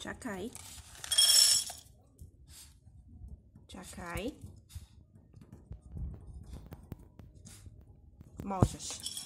já cai. Já cai. Mojas.